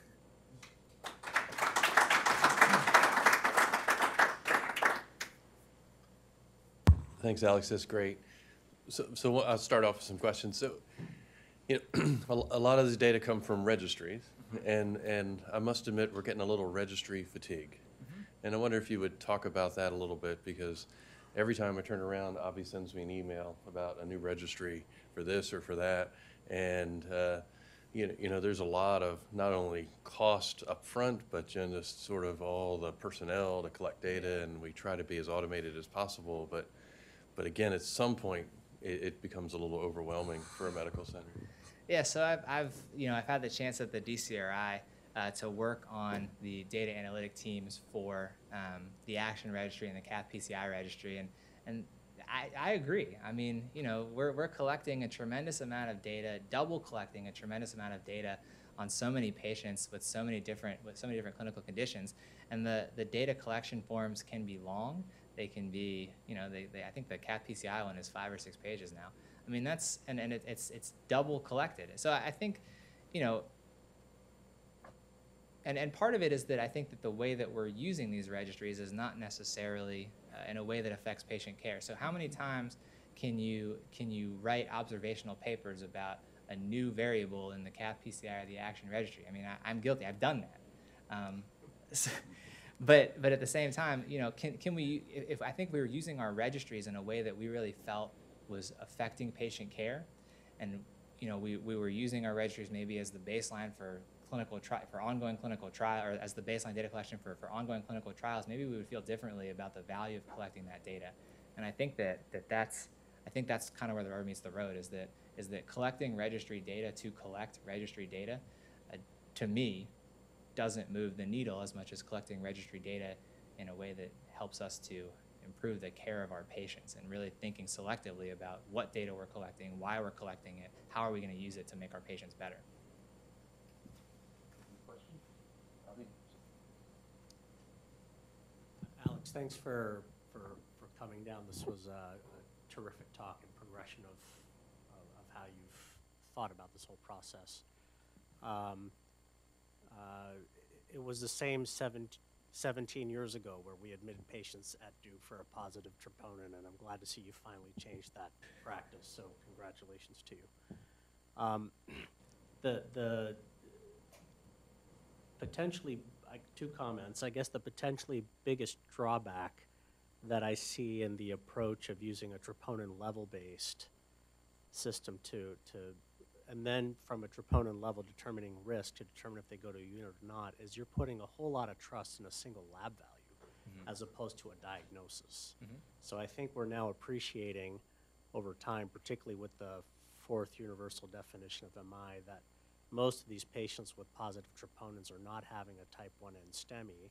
Thanks, Alex. That's great. So, so I'll start off with some questions. So, you know, <clears throat> a lot of this data come from registries, and and I must admit we're getting a little registry fatigue. And I wonder if you would talk about that a little bit because every time I turn around, Abby sends me an email about a new registry for this or for that, and uh, you know, you know, there's a lot of not only cost up front, but just sort of all the personnel to collect data, and we try to be as automated as possible. But, but again, at some point, it, it becomes a little overwhelming for a medical center. Yeah, so I've, I've you know, I've had the chance at the DCRI uh, to work on the data analytic teams for um, the Action Registry and the Cath PCI Registry, and and I, I agree. I mean, you know, we're, we're collecting a tremendous amount of data, double collecting a tremendous amount of data on so many patients with so many different with so many different clinical conditions, and the the data collection forms can be long. they can be, you know, they, they I think the Cath PCI one is five or six pages now. I mean, that's and and it, it's it's double collected. So I I think, you know, and, and part of it is that I think that the way that we're using these registries is not necessarily uh, in a way that affects patient care. So how many times can you can you write observational papers about a new variable in the cath PCI or the action registry? I mean, I, I'm guilty. I've done that. Um, <laughs> so- but but at the same time, you know, can can we? If, if I think we were using our registries in a way that we really felt was affecting patient care, and you know, we, we were using our registries maybe as the baseline for clinical tri- for ongoing clinical trial or as the baseline data collection for, for ongoing clinical trials, maybe we would feel differently about the value of collecting that data. And I think that, that that's I think that's kind of where the rubber meets the road is that is that collecting registry data to collect registry data, uh, to me, doesn't move the needle as much as collecting registry data in a way that helps us to improve the care of our patients and really thinking selectively about what data we're collecting, why we're collecting it, how are we going to use it to make our patients better. Alex, thanks for, for, for coming down. This was a a terrific talk and progression of, of of how you've thought about this whole process. Um, uh, It was the same seven, 17 years ago where we admitted patients at Duke for a positive troponin, and I'm glad to see you finally changed that practice, so congratulations to you. Um, <clears throat> The, the potentially, like, two comments. I guess the potentially biggest drawback that I see in the approach of using a troponin level-based system to, to, and then from a troponin level determining risk to determine if they go to a unit or not, is you're putting a whole lot of trust in a single lab value mm-hmm. as opposed to a diagnosis. Mm-hmm. So I think we're now appreciating over time, particularly with the fourth universal definition of MI, that most of these patients with positive troponins are not having a type 1 NSTEMI.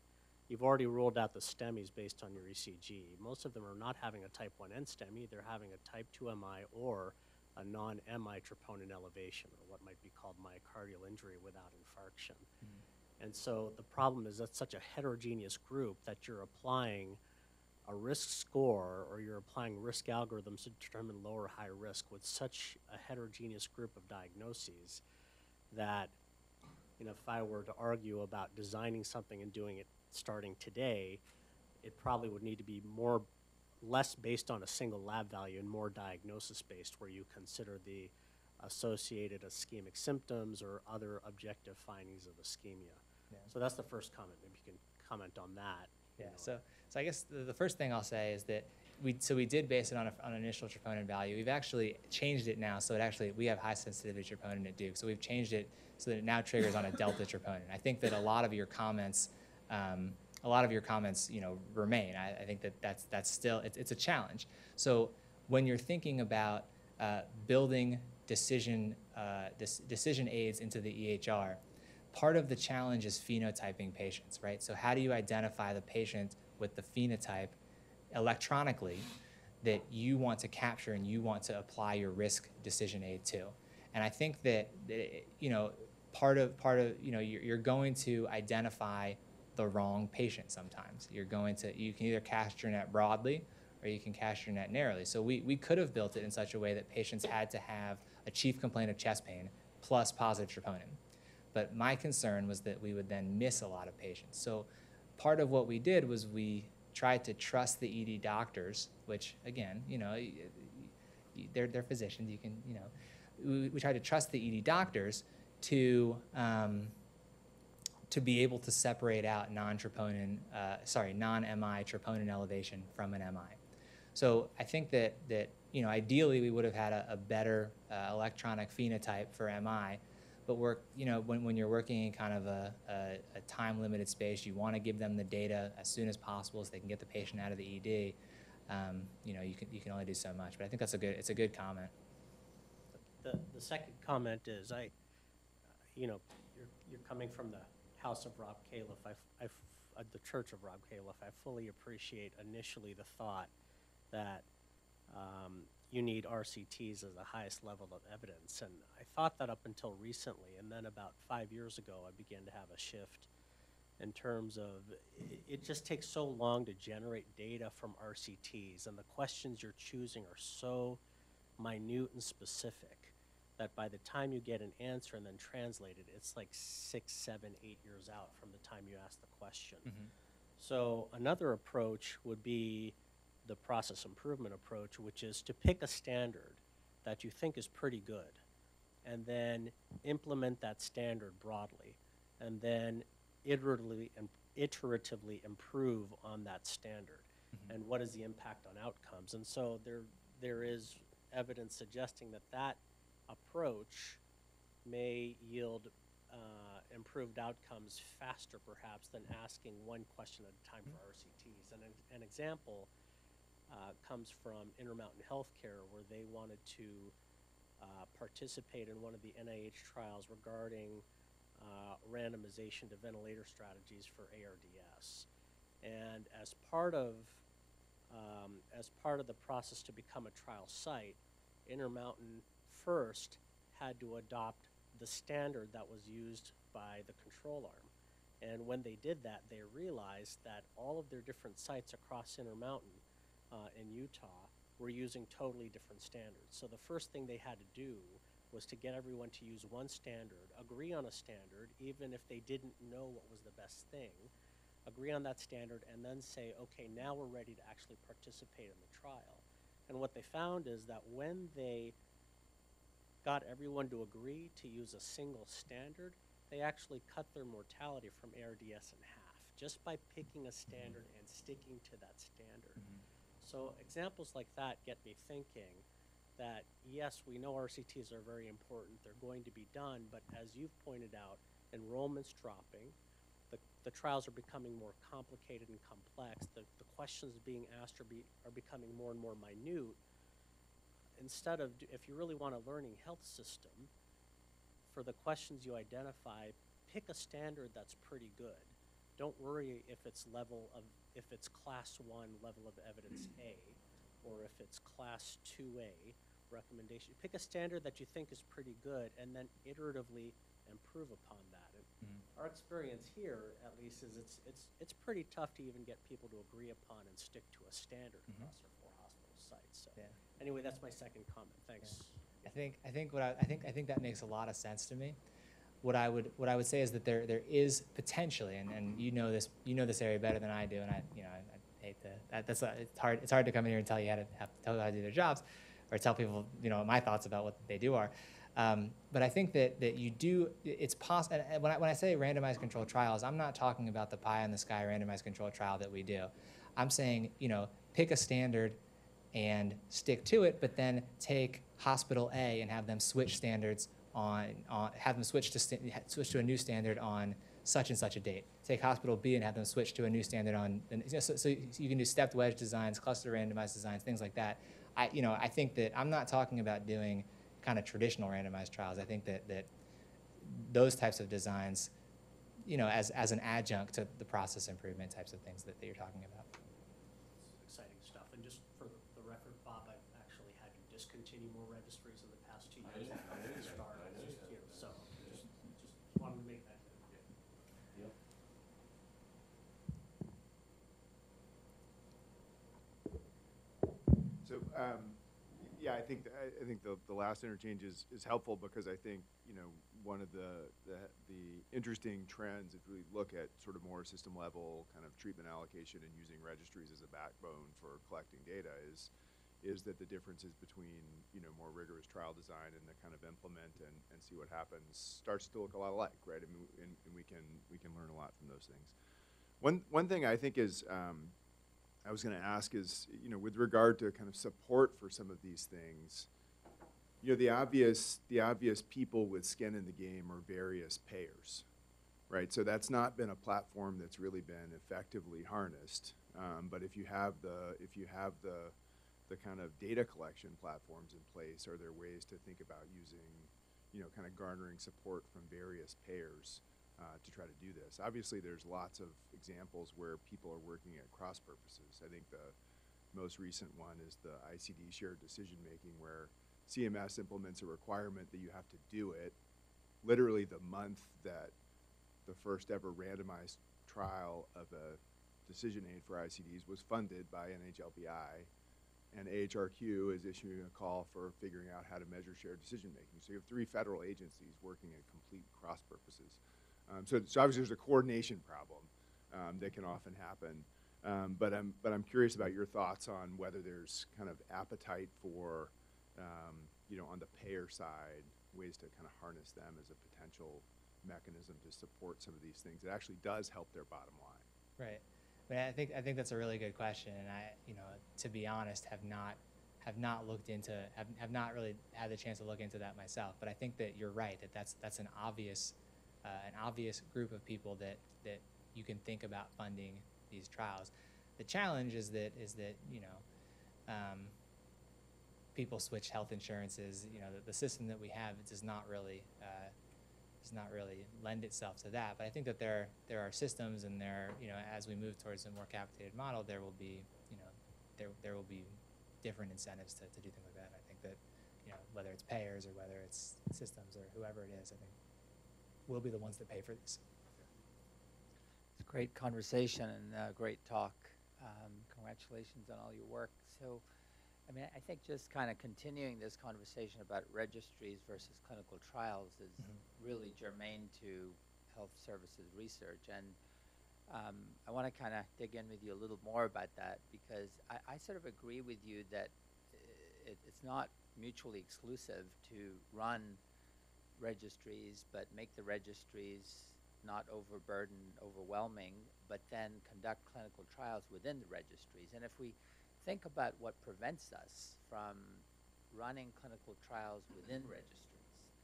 You've already ruled out the STEMIs based on your ECG. Most of them are not having a type 1 NSTEMI, they're having a type 2 MI or a non-MI troponin elevation, or what might be called myocardial injury without infarction. Hmm. And so the problem is that's such a heterogeneous group that you're applying a risk score or you're applying risk algorithms to determine low or high risk with such a heterogeneous group of diagnoses that, you know, if I were to argue about designing something and doing it starting today, it probably would need to be more, less based on a single lab value and more diagnosis based, where you consider the associated ischemic symptoms or other objective findings of ischemia. Yeah. So that's the first comment. Maybe you can comment on that. Yeah. know. So, so I guess the, the first thing I'll say is that we so we did base it on, a, on an initial troponin value. We've actually changed it now, so it actually we have high sensitivity troponin at Duke. So we've changed it so that it now triggers on a delta troponin. I think that a lot of your comments, um, a lot of your comments, you know, remain. I, I think that that's that's still it's, it's a challenge. So when you're thinking about uh, building decision uh, decision aids into the EHR, part of the challenge is phenotyping patients, right? So how do you identify the patient with the phenotype electronically that you want to capture and you want to apply your risk decision aid to? And I think that, you know, part of part of you know you're, you're going to identify the wrong patient sometimes. You're going to you can either cast your net broadly or you can cast your net narrowly. So we, we could have built it in such a way that patients had to have a chief complaint of chest pain plus positive troponin. But my concern was that we would then miss a lot of patients. So part of what we did was we tried to trust the ED doctors, which again, you know, they're, they're physicians. You can, you know, we, we to trust the ED doctors to um, to be able to separate out non-troponin, uh, sorry, non-MI troponin elevation from an MI. So I think that that you know ideally we would have had a, a better uh, electronic phenotype for MI, but work you know when, when you're working in kind of a, a, a time limited space, you want to give them the data as soon as possible so they can get the patient out of the ED. Um, you know you can you can only do so much, but I think that's a good it's a good comment. The, the second comment is, I, you know, you're, you're coming from the house of Rob Califf, I, I uh, the church of Rob Califf. I fully appreciate initially the thought that um, you need RCTs as the highest level of evidence. And I thought that up until recently, and then about five years ago, I began to have a shift in terms of, i- it just takes so long to generate data from RCTs, and the questions you're choosing are so minute and specific that by the time you get an answer and then translate it, it's like six, seven, eight years out from the time you ask the question. Mm-hmm. So another approach would be the process improvement approach, which is to pick a standard that you think is pretty good, and then implement that standard broadly, and then iteratively and iteratively improve on that standard. And what is the impact on outcomes? And so there there is evidence suggesting that that approach may yield uh, improved outcomes faster, perhaps, than asking one question at a time for RCTs. And an, an example uh, comes from Intermountain Healthcare, where they wanted to uh, participate in one of the NIH trials regarding uh, randomization to ventilator strategies for ARDS. And as part of um, as part of the process to become a trial site, Intermountain first had to adopt the standard that was used by the control arm. And when they did that, they realized that all of their different sites across Intermountain uh, in Utah were using totally different standards. So the first thing they had to do was to get everyone to use one standard, agree on a standard, even if they didn't know what was the best thing, agree on that standard, and then say, okay, now we're ready to actually participate in the trial. And what they found is that when they got everyone to agree to use a single standard, they actually cut their mortality from ARDS in half just by picking a standard and sticking to that standard. So examples like that get me thinking that yes, we know RCTs are very important, they're going to be done, but as you've pointed out, enrollment's dropping, the, the trials are becoming more complicated and complex, the, the questions being asked are, be, are becoming more and more minute. Instead of, if you really want a learning health system, for the questions you identify, pick a standard that's pretty good. Don't worry if it's level of, if it's class one level of evidence A, or if it's class two A recommendation. Pick a standard that you think is pretty good, and then iteratively improve upon that. And mm-hmm. Our experience here, at least, is it's, it's, it's pretty tough to even get people to agree upon and stick to a standard mm-hmm. across our four hospital sites, so. Yeah. Anyway, that's my second comment, thanks. I think I think what I, I think I think that makes a lot of sense to me. What I would what I would say is that there there is potentially, and, and you know this you know this area better than I do, and I you know I, I hate to that, that's a, it's hard it's hard to come in here and tell you how to have, tell you how to do their jobs, or tell people you know my thoughts about what they do are. Um, but I think that, that you do, it's possible, when I, when I say randomized controlled trials, I'm not talking about the pie in the sky randomized controlled trial that we do. I'm saying, you know, pick a standard and stick to it, but then take hospital A and have them switch standards on, on have them switch to switch to a new standard on such and such a date. Take hospital B and have them switch to a new standard on. and So, so you can do stepped wedge designs, cluster randomized designs, things like that. I, you know, I think that I'm not talking about doing kind of traditional randomized trials. I think that that those types of designs, you know, as as an adjunct to the process improvement types of things that, that you're talking about. exciting stuff. And just for the the record, Bob, I've actually had to discontinue more registries in the past two years. than I started, just, you know, So, just, just wanted to make that clear. So, um, yeah, I think, th- I, think the, the last interchange is, is helpful because I think, you know, one of the, the, the interesting trends, if we look at sort of more system level kind of treatment allocation and using registries as a backbone for collecting data is, is that the differences between, you know, more rigorous trial design and the kind of implement and, and see what happens starts to look a lot alike, right? Mean, and, and we can, we can learn a lot from those things. One, one thing I think is, um, I was going to ask is, you know, with regard to kind of support for some of these things, you know, the obvious, the obvious people with skin in the game are various payers, right? So that's not been a platform that's really been effectively harnessed. Um, but if you have the, if you have the, the kind of data collection platforms in place, are there ways to think about using, you know, kind of garnering support from various payers uh, to try to do this? Obviously, there's lots of examples where people are working at cross purposes. I think the most recent one is the ICD shared decision making, where CMS implements a requirement that you have to do it literally the month that the first ever randomized trial of a decision aid for ICDs was funded by NHLBI, and AHRQ is issuing a call for figuring out how to measure shared decision making. So you have three federal agencies working at complete cross purposes. Um, so, so obviously there's a coordination problem um, that can often happen. Um, but I'm but I'm curious about your thoughts on whether there's kind of appetite for, um, you know, on the payer side, ways to kind of harness them as a potential mechanism to support some of these things. It actually does help their bottom line. Right. I, think I think that's a really good question, and I, you know, to be honest, have not have not looked into have, have not really had the chance to look into that myself. But I think that you're right that that's that's an obvious uh, an obvious group of people that that you can think about funding these trials. The challenge is that is that you know. Um, people switch health insurances. You know, the, the system that we have does not really uh, does not really lend itself to that. But I think that there there are systems, and there you know as we move towards a more capitated model, there will be you know there there will be different incentives to, to do things like that. I think that you know whether it's payers or whether it's systems or whoever it is, I think we'll be the ones that pay for these. It's a great conversation and uh, great talk. Um, congratulations on all your work. So, I mean, I think just kind of continuing this conversation about registries versus clinical trials is really germane to health services research. And um, I want to kind of dig in with you a little more about that because I, I sort of agree with you that uh, it, it's not mutually exclusive to run registries, but make the registries not overburden, overwhelming, but then conduct clinical trials within the registries. And if we think about what prevents us from running clinical trials within registries,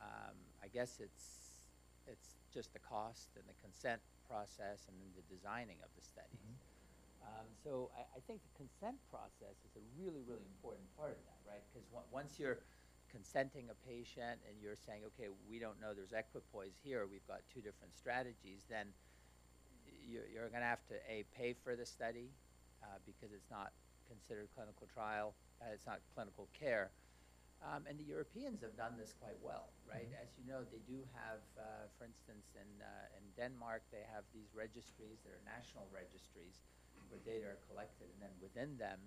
um, I guess it's it's just the cost and the consent process and then the designing of the studies. Um, so I, I think the consent process is a really, really important part of that, right? Because once you're consenting a patient and you're saying, okay, we don't know there's equipoise here, we've got two different strategies, then you're, you're going to have to a pay for the study uh, because it's not considered clinical trial, uh, it's not clinical care. Um, and the Europeans have done this quite well, right? As you know, they do have, uh, for instance, in, uh, in Denmark, they have these registries that are national registries where data are collected, and then within them,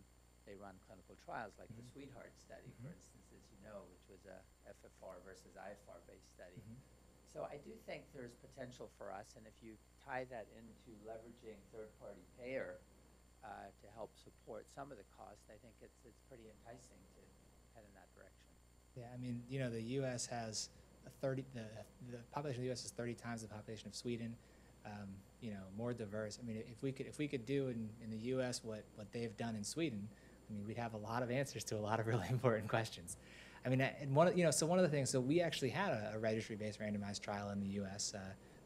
they run clinical trials, like the SWEDEHEART study, for instance, as you know, which was a FFR versus IFR-based study. So I do think there's potential for us, and if you tie that into leveraging third-party payer uh, to help support some of the cost, I think it's it's pretty enticing to head in that direction. Yeah, I mean, you know, the U.S. has a 30, the, the population of the U.S. is 30 times the population of Sweden. Um, you know, more diverse. I mean, if we could, if we could do in, in the U.S. what, what they've done in Sweden, I mean, we'd have a lot of answers to a lot of really <laughs> important questions. I mean, and one, of, you know, so one of the things, so we actually had a, a registry-based randomized trial in the U.S. Uh,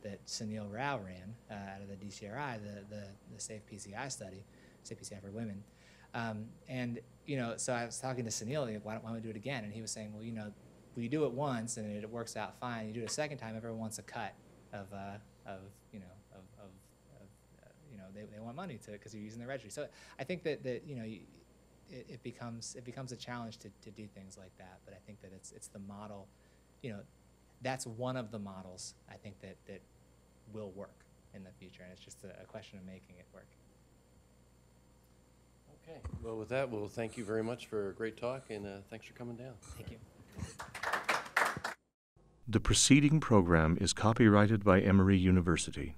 that Sunil Rao ran uh, out of the DCRI, the, the, the Safe PCI study, Safe PCI for women. Um, and you know, so I was talking to Sunil, like, why don't, why don't we do it again? And he was saying, well, you know, you do it once and it works out fine, you do it a second time, everyone wants a cut of, uh, of you know, of, of, of uh, you know, they, they want money to because you're using the registry. So I think that, that you know, you, it, it becomes it becomes a challenge to, to do things like that. But I think that it's it's the model, you know, that's one of the models I think that that will work in the future, and it's just a, a question of making it work. Okay, well, with that, we'll thank you very much for a great talk, and uh, thanks for coming down. Thank you. The preceding program is copyrighted by Emory University.